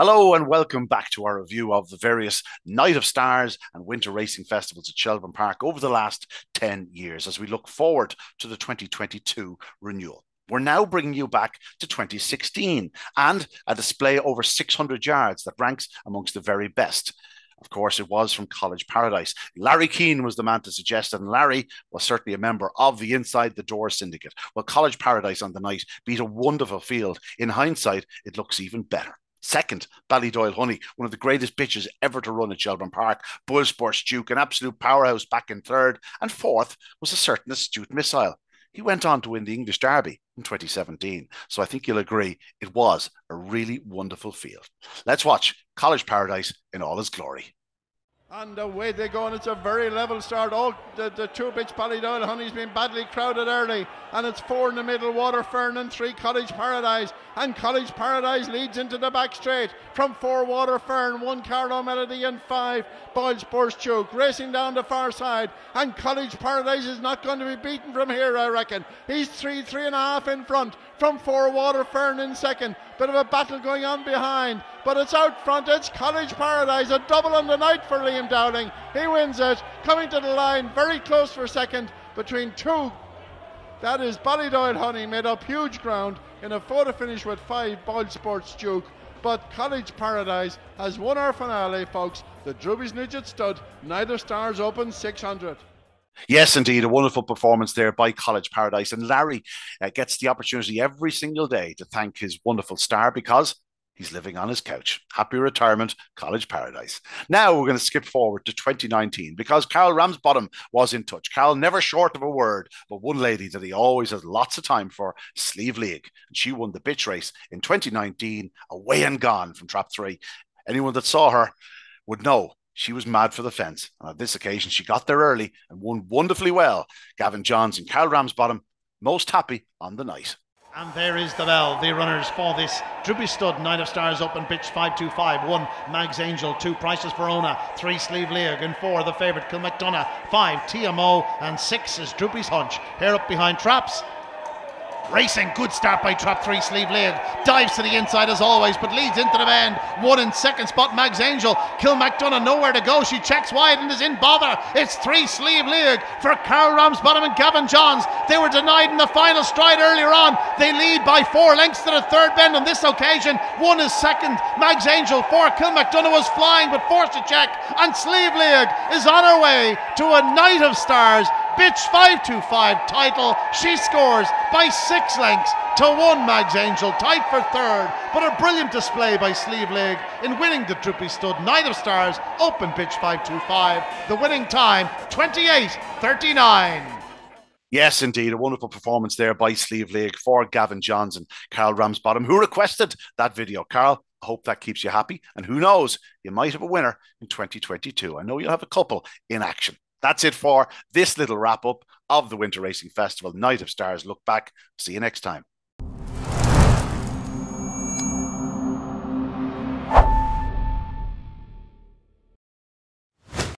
Hello and welcome back to our review of the various Night of Stars and Winter Racing Festivals at Shelbourne Park over the last 10 years as we look forward to the 2022 renewal. We're now bringing you back to 2016 and a display over 600 yards that ranks amongst the very best. Of course, it was from College Paradise. Larry Keane was the man to suggest it, and Larry was certainly a member of the Inside the Door syndicate. Well, College Paradise on the night beat a wonderful field. In hindsight, it looks even better. Second, Ballydoyle Honey, one of the greatest bitches ever to run at Shelbourne Park. Boyle Sports Duke, an absolute powerhouse back in third. And fourth was a certain astute missile. He went on to win the English Derby in 2017. So I think you'll agree it was a really wonderful field. Let's watch College Paradise in all its glory. And away they go, and it's a very level start. All the, the two pitch Ballydoyle Honey's been badly crowded early, and it's four in the middle, Waterfern and three College Paradise. And College Paradise leads into the back straight from four Waterfern, one Carlo Melody, and five Boyle Sports Duke. Racing down the far side, and College Paradise is not going to be beaten from here, I reckon. He's three, three and a half in front from four Waterfern in second. Bit of a battle going on behind, but it's out front. It's College Paradise, a double on the night for Liam Dowling. He wins it, coming to the line, very close for second between two. That is Ballydoyle Honey made up huge ground in a photo finish with five Boyle Sports Duke. But College Paradise has won our finale, folks. The Droopys Nugent Stud, neither Stars Open 600. Yes, indeed, a wonderful performance there by College Paradise. And Larry uh, gets the opportunity every single day to thank his wonderful star because he's living on his couch. Happy retirement, College Paradise. Now we're going to skip forward to 2019 because Karol Ramsbottom was in touch. Karol never short of a word, but one lady that he always has lots of time for, Sliabh Liag. And she won the bitch race in 2019, away and gone from trap three. Anyone that saw her would know she was mad for the fence. And on this occasion, she got there early and won wonderfully well. Gavin Johns and Karol Ramsbottom, most happy on the night. And there is the bell, the runners for this Droopy Stud Night of Stars Open pitch 525. One, Mags Angel. Two, Prices Verona. Three, Sliabh Liag. And four, the favourite, Kilmacdonough. Five, TMO. And six is Droopy's Hunch. Here up behind traps. Racing, good start by Trap 3 Sliabh Liag. Dives to the inside as always, but leads into the bend. One in second spot, Mags Angel. Kilmacdonough nowhere to go. She checks wide and is in bother. It's 3 Sliabh Liag for Karol Ramsbottom and Gavin Johns. They were denied in the final stride earlier on. They lead by four lengths to the third bend on this occasion. One is second, Mags Angel. Four, Kilmacdonough was flying but forced to check. And Slieve League is on her way to a night of stars Bitch 525 title. She scores by six lengths to one Mags Angel, tied for third. But a brilliant display by Sliabh Liag in winning the Droopy Stud Night of Stars Open Pitch 525. The winning time 28 39. Yes, indeed. A wonderful performance there by Sliabh Liag for Gavin Johns and Karol Ramsbottom, who requested that video. Karol, I hope that keeps you happy. And who knows, you might have a winner in 2022. I know you'll have a couple in action. That's it for this little wrap up of the Winter Racing Festival Night of Stars. Look back. See you next time.